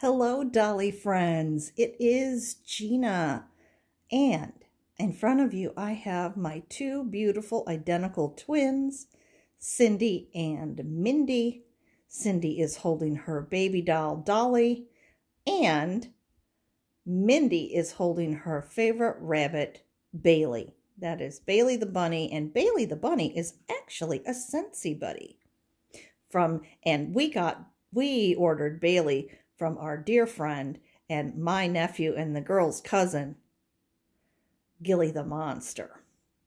Hello, Dolly friends. It is Gina. And in front of you, I have my two beautiful identical twins, Cindy and Mindy. Cindy is holding her baby doll, Dolly, and Mindy is holding her favorite rabbit, Bailey. That is Bailey the bunny, and Bailey the bunny is actually a Scentsy buddy. From and we got we ordered Bailey from our dear friend and my nephew and the girl's cousin, Gilly the Monster.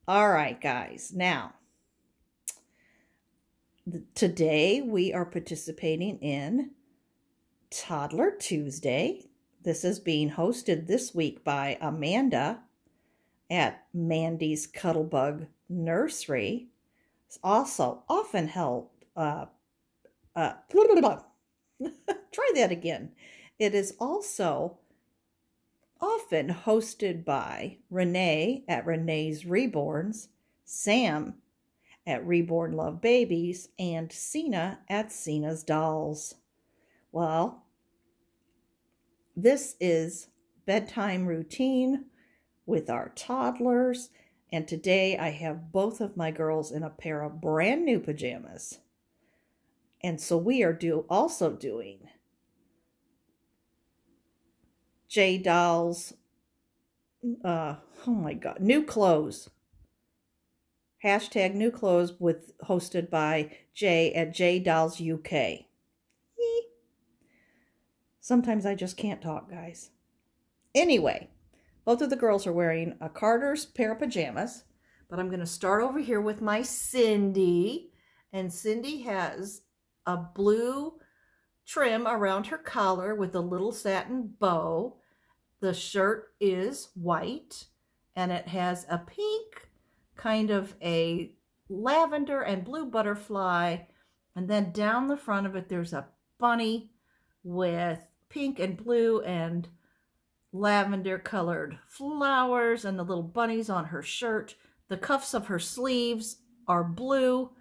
All right, guys. Now, today we are participating in Toddler Tuesday. This is being hosted this week by Amanda at Mandy's Cuddlebug Nursery. It's also often held, uh, uh, try that again. It is also often hosted by Renee at Renee's Reborns, Sam at Reborn Love Babies, and Seena at Seena's Dolls. Well, this is bedtime routine with our toddlers, and today I have both of my girls in a pair of brand new pajamas. And so we are do also doing J Dolls, uh, oh my God, new clothes. Hashtag new clothes with hosted by Jay at J Dolls UK. Sometimes I just can't talk, guys. Anyway, both of the girls are wearing a Carter's pair of pajamas, but I'm going to start over here with my Cindy. And Cindy has a blue trim around her collar with a little satin bow. The shirt is white and it has a pink kind of a lavender and blue butterfly. And then down the front of it, there's a bunny with pink and blue and lavender colored flowers and the little bunnies on her shirt. The cuffs of her sleeves are blue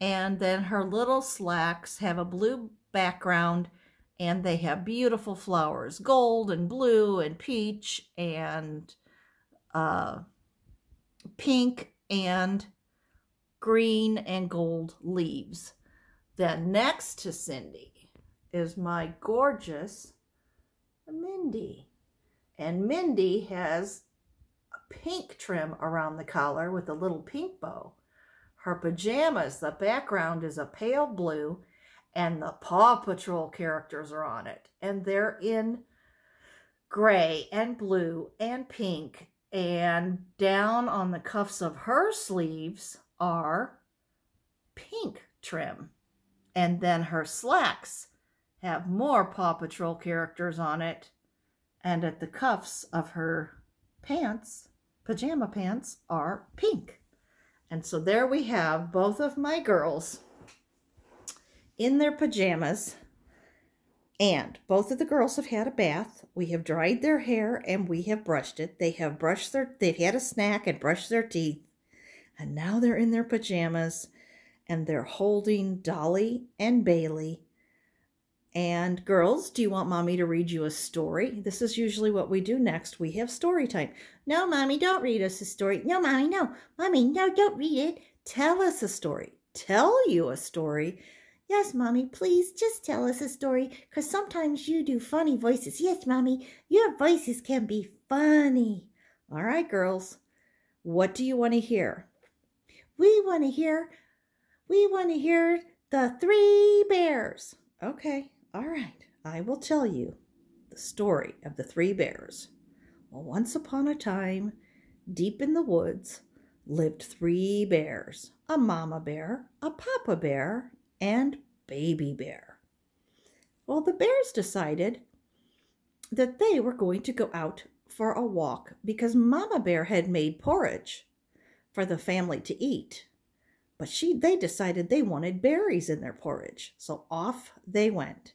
and then her little slacks have a blue background and they have beautiful flowers, gold and blue and peach and uh, pink and green and gold leaves. Then next to Cindy is my gorgeous Mindy. And Mindy has a pink trim around the collar with a little pink bow. Her pajamas, the background is a pale blue, and the Paw Patrol characters are on it. And they're in gray and blue and pink. And down on the cuffs of her sleeves are pink trim. And then her slacks have more Paw Patrol characters on it. And at the cuffs of her pants, pajama pants, are pink. And so there we have both of my girls in their pajamas. And both of the girls have had a bath. We have dried their hair and we have brushed it. They have brushed their, they've had a snack and brushed their teeth. And now they're in their pajamas and they're holding Dolly and Bailey. And girls, do you want mommy to read you a story? This is usually what we do next. We have story time. No, mommy, don't read us a story. No, mommy, no. Mommy, no, don't read it. Tell us a story. Tell you a story. Yes, mommy, please just tell us a story because sometimes you do funny voices. Yes, mommy, your voices can be funny. All right, girls, what do you want to hear? We want to hear, we want to hear the three bears. Okay, all right, I will tell you the story of the three bears. Well, once upon a time, deep in the woods, lived three bears a mama bear, a papa bear, and baby bear. Well, the bears decided that they were going to go out for a walk because Mama Bear had made porridge for the family to eat. But she they decided they wanted berries in their porridge, so off they went.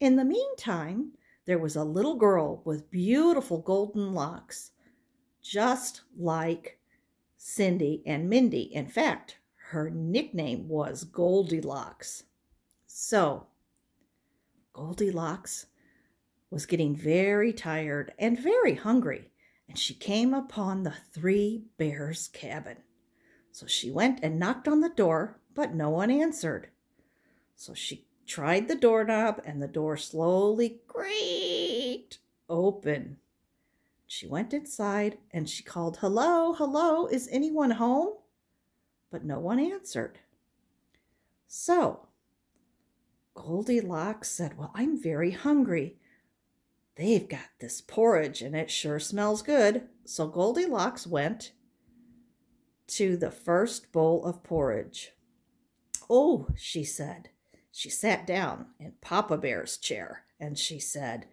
In the meantime, there was a little girl with beautiful golden locks, just like Cindy and Mindy. In fact, her nickname was Goldilocks. So, Goldilocks was getting very tired and very hungry, and she came upon the three bears' cabin. So she went and knocked on the door, but no one answered. So she tried the doorknob, and the door slowly creaked open. She went inside and she called, Hello, hello, is anyone home? But no one answered. So Goldilocks said, Well, I'm very hungry. They've got this porridge and it sure smells good. So Goldilocks went to the first bowl of porridge. Oh, she said. She sat down in Papa Bear's chair and she said,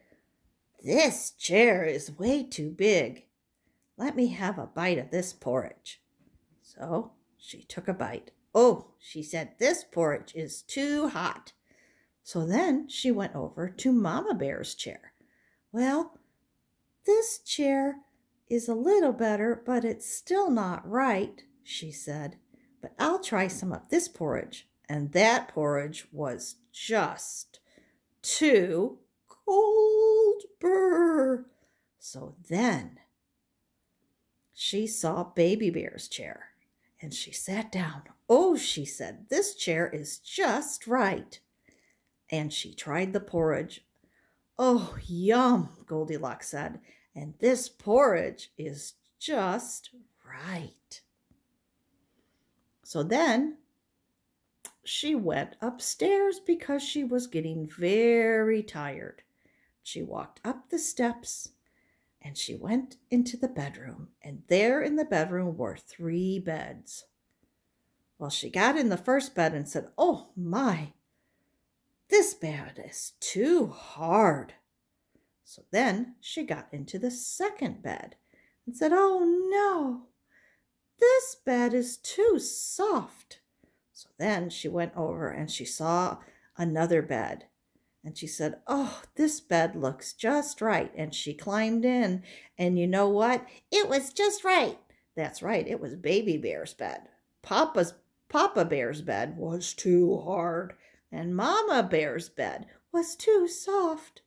This chair is way too big. Let me have a bite of this porridge. So she took a bite. Oh, she said, this porridge is too hot. So then she went over to Mama Bear's chair well, this chair is a little better, but it's still not right, she said. But I'll try some of this porridge. And that porridge was just too cold. Brr. So then she saw Baby Bear's chair and she sat down. Oh, she said, this chair is just right. And she tried the porridge. Oh, yum, Goldilocks said, and this porridge is just right. So then she went upstairs because she was getting very tired. She walked up the steps and she went into the bedroom, and there in the bedroom were three beds. Well, she got in the first bed and said, Oh my, this bed is too hard. So then she got into the second bed and said, Oh no, this bed is too soft. So then she went over and she saw another bed and she said, Oh, this bed looks just right. And she climbed in, and you know what? It was just right. That's right, it was Baby Bear's bed. Papa's Papa Bear's bed was too hard and Mama Bear's bed was too soft.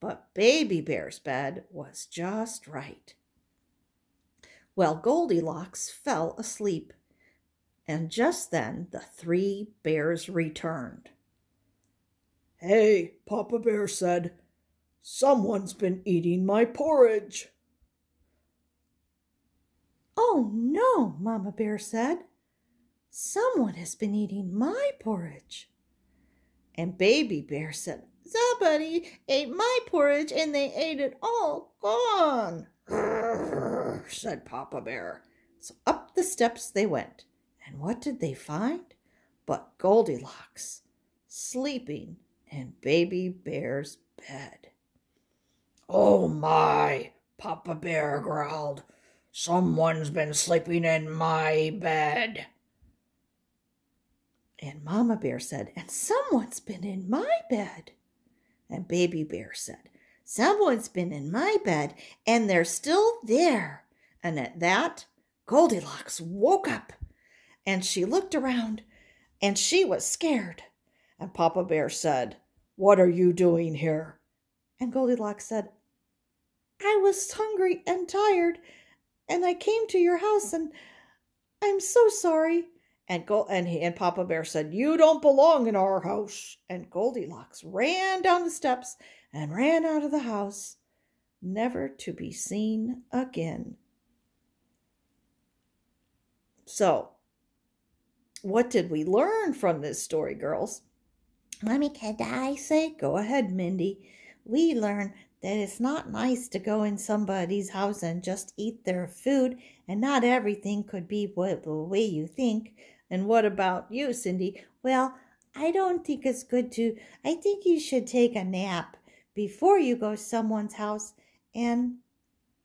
But Baby Bear's bed was just right. Well, Goldilocks fell asleep, and just then the three bears returned. Hey, Papa Bear said, someone's been eating my porridge. Oh, no, Mama Bear said. Someone has been eating my porridge. And Baby Bear said, Somebody ate my porridge and they ate it all gone. said Papa Bear. So up the steps they went. And what did they find? But Goldilocks sleeping in Baby Bear's bed. Oh my, Papa Bear growled. Someone's been sleeping in my bed. And Mama Bear said, And someone's been in my bed. And Baby Bear said, Someone's been in my bed, and they're still there. And at that, Goldilocks woke up, and she looked around, and she was scared. And Papa Bear said, What are you doing here? And Goldilocks said, I was hungry and tired, and I came to your house, and I'm so sorry. And and he and Papa Bear said, "You don't belong in our house." And Goldilocks ran down the steps and ran out of the house, never to be seen again. So, what did we learn from this story, girls? Mommy, can I say? Go ahead, Mindy. We learn that it's not nice to go in somebody's house and just eat their food, and not everything could be what, the way you think. And what about you, Cindy? Well, I don't think it's good to. I think you should take a nap before you go to someone's house. And,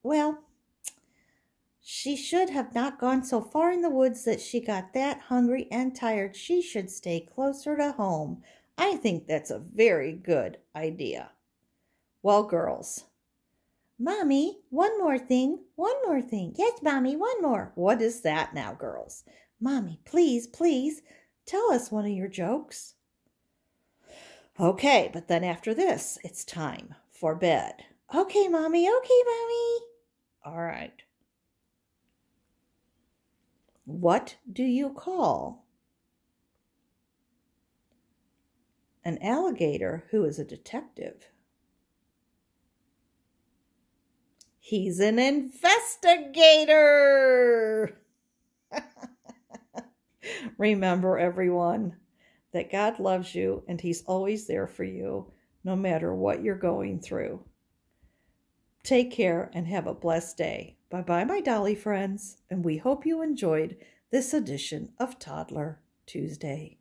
well, she should have not gone so far in the woods that she got that hungry and tired. She should stay closer to home. I think that's a very good idea. Well, girls. Mommy, one more thing, one more thing. Yes, Mommy, one more. What is that now, girls? Mommy, please, please, tell us one of your jokes. Okay, but then after this, it's time for bed. Okay, Mommy. Okay, Mommy. All right. What do you call an alligator who is a detective? He's an investigator. Remember, everyone, that God loves you and He's always there for you, no matter what you're going through. Take care and have a blessed day. Bye bye, my dolly friends, and we hope you enjoyed this edition of Toddler Tuesday.